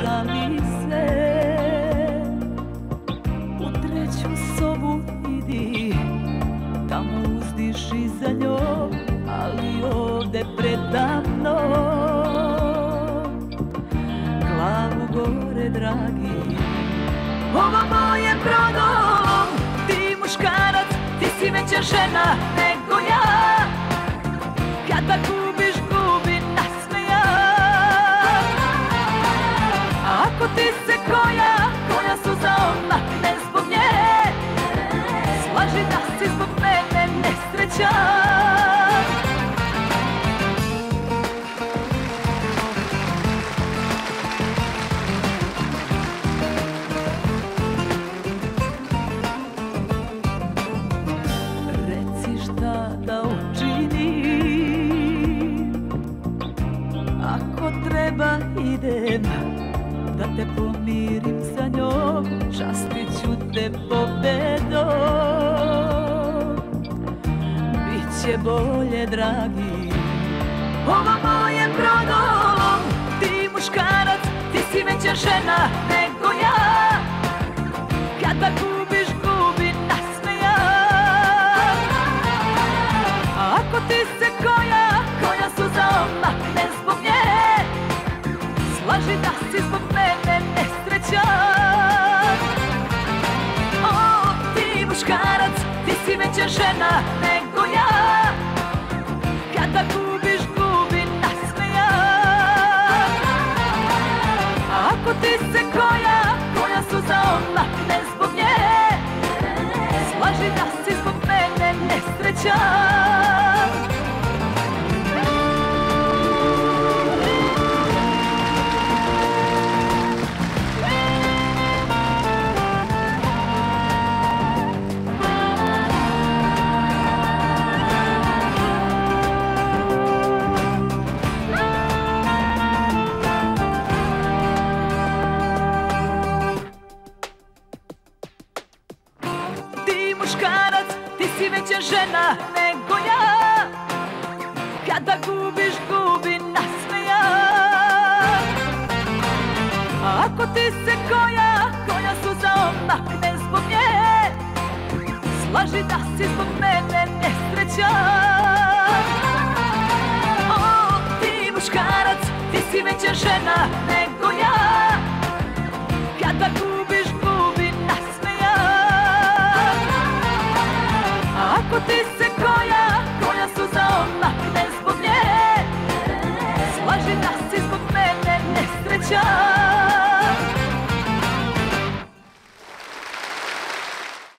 žali se. U treću sobu idi Tamo uzdiši za njom Ali ovde predavno Glavu gore, dragi Ovo moje brodo. Ti muškarac, ti si veća žena nego ja. Treba idem Da te pomirim sa njom. Častit ću te pobedom Biće bolje dragi. Ovo moje prodom Ti muškarac, ti si veća žena nego ja. Kada gubiš, gubi nasmeja. A ako ti se koja, koja suza omakne zbog nje Slaži da si zbog mene nesrećan muškarac, ti si veća žena nego si veća žena nego ja. Kada gubiš, gubi nasmeja. A ako ti se koja, koja suza omakne zbog nje Slaži da si zbog mene nesrećan O, ti muškarac, ti si veća žena nego A ako ti se koja, koja suza omakne zbog nje. Slaži da si zbog mene nesrećan